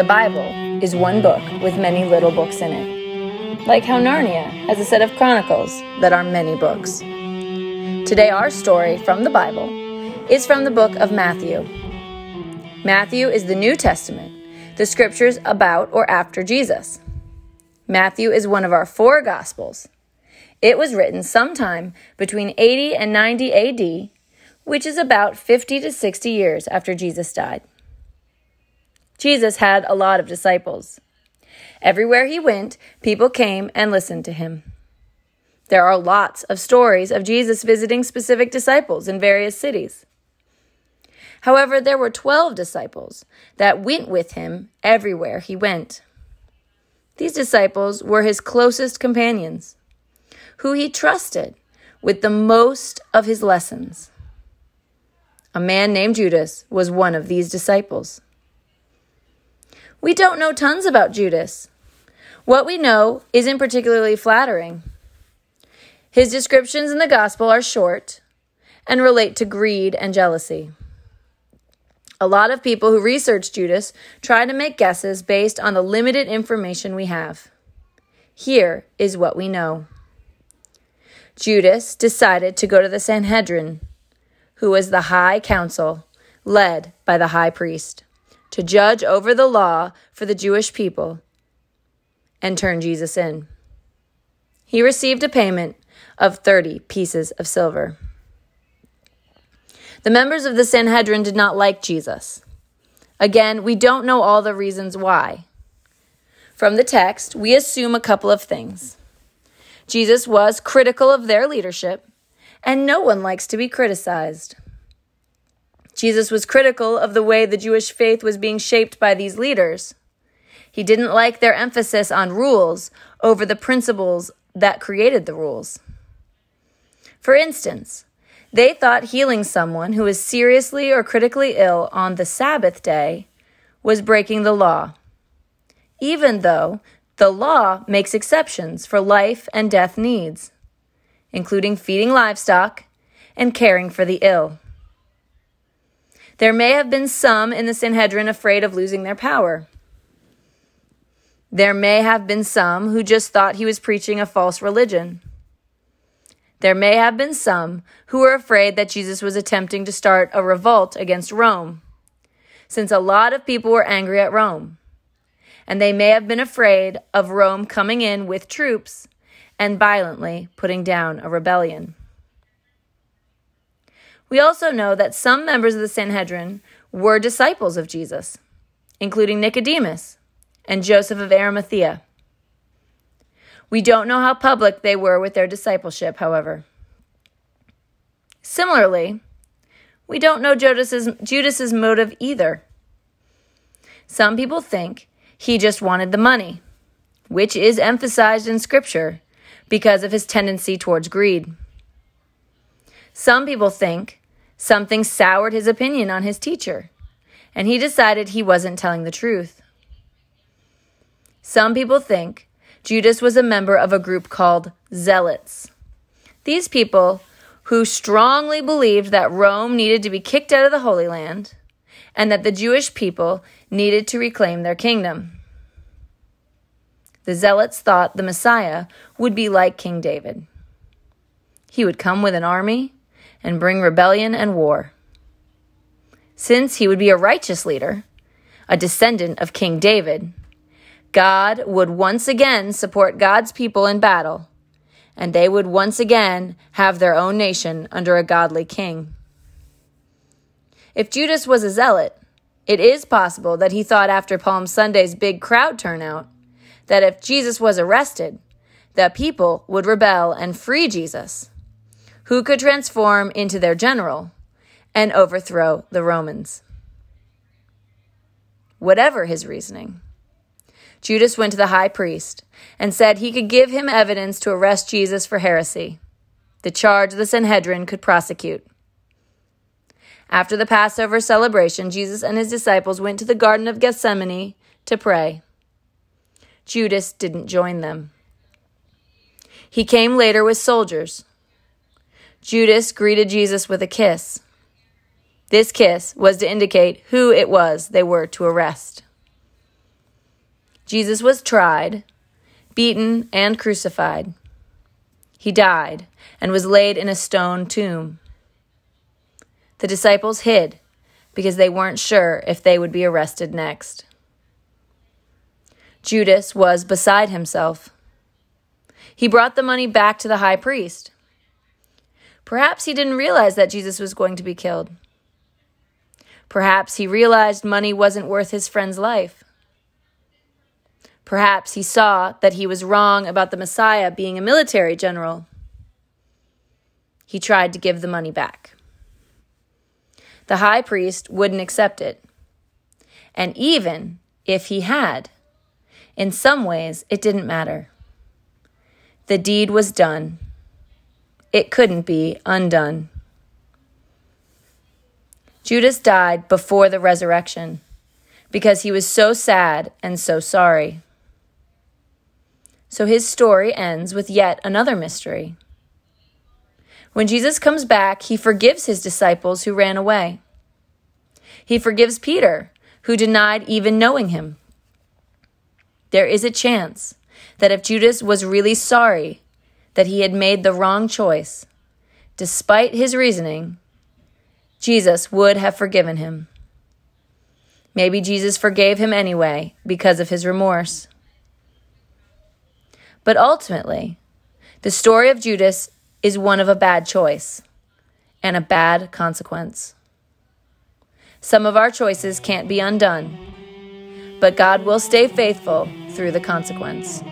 The Bible is one book with many little books in it, like how Narnia has a set of chronicles that are many books. Today, our story from the Bible is from the book of Matthew. Matthew is the New Testament, the scriptures about or after Jesus. Matthew is one of our four Gospels. It was written sometime between 80 and 90 AD, which is about 50 to 60 years after Jesus died. Jesus had a lot of disciples. Everywhere he went, people came and listened to him. There are lots of stories of Jesus visiting specific disciples in various cities. However, there were 12 disciples that went with him everywhere he went. These disciples were his closest companions, who he trusted with the most of his lessons. A man named Judas was one of these disciples. We don't know tons about Judas. What we know isn't particularly flattering. His descriptions in the gospel are short and relate to greed and jealousy. A lot of people who research Judas try to make guesses based on the limited information we have. Here is what we know Judas decided to go to the Sanhedrin, who was the high council led by the high priest to judge over the law for the Jewish people and turn Jesus in. He received a payment of 30 pieces of silver. The members of the Sanhedrin did not like Jesus. Again, we don't know all the reasons why. From the text, we assume a couple of things. Jesus was critical of their leadership, and no one likes to be criticized. Jesus was critical of the way the Jewish faith was being shaped by these leaders. He didn't like their emphasis on rules over the principles that created the rules. For instance, they thought healing someone who was seriously or critically ill on the Sabbath day was breaking the law, even though the law makes exceptions for life and death needs, including feeding livestock and caring for the ill. There may have been some in the Sanhedrin afraid of losing their power. There may have been some who just thought he was preaching a false religion. There may have been some who were afraid that Jesus was attempting to start a revolt against Rome, since a lot of people were angry at Rome. And they may have been afraid of Rome coming in with troops and violently putting down a rebellion. We also know that some members of the Sanhedrin were disciples of Jesus, including Nicodemus and Joseph of Arimathea. We don't know how public they were with their discipleship, however. Similarly, we don't know Judas's, Judas's motive either. Some people think he just wanted the money, which is emphasized in Scripture because of his tendency towards greed. Some people think Something soured his opinion on his teacher, and he decided he wasn't telling the truth. Some people think Judas was a member of a group called Zealots. These people, who strongly believed that Rome needed to be kicked out of the Holy Land and that the Jewish people needed to reclaim their kingdom. The Zealots thought the Messiah would be like King David. He would come with an army and bring rebellion and war. Since he would be a righteous leader, a descendant of King David, God would once again support God's people in battle, and they would once again have their own nation under a godly king. If Judas was a zealot, it is possible that he thought after Palm Sunday's big crowd turnout that if Jesus was arrested, the people would rebel and free Jesus who could transform into their general and overthrow the Romans. Whatever his reasoning, Judas went to the high priest and said he could give him evidence to arrest Jesus for heresy, the charge the Sanhedrin could prosecute. After the Passover celebration, Jesus and his disciples went to the Garden of Gethsemane to pray. Judas didn't join them. He came later with soldiers Judas greeted Jesus with a kiss. This kiss was to indicate who it was they were to arrest. Jesus was tried, beaten, and crucified. He died and was laid in a stone tomb. The disciples hid because they weren't sure if they would be arrested next. Judas was beside himself. He brought the money back to the high priest. Perhaps he didn't realize that Jesus was going to be killed. Perhaps he realized money wasn't worth his friend's life. Perhaps he saw that he was wrong about the Messiah being a military general. He tried to give the money back. The high priest wouldn't accept it. And even if he had, in some ways it didn't matter. The deed was done. It couldn't be undone. Judas died before the resurrection because he was so sad and so sorry. So his story ends with yet another mystery. When Jesus comes back, he forgives his disciples who ran away. He forgives Peter, who denied even knowing him. There is a chance that if Judas was really sorry that he had made the wrong choice, despite his reasoning, Jesus would have forgiven him. Maybe Jesus forgave him anyway because of his remorse. But ultimately, the story of Judas is one of a bad choice and a bad consequence. Some of our choices can't be undone, but God will stay faithful through the consequence.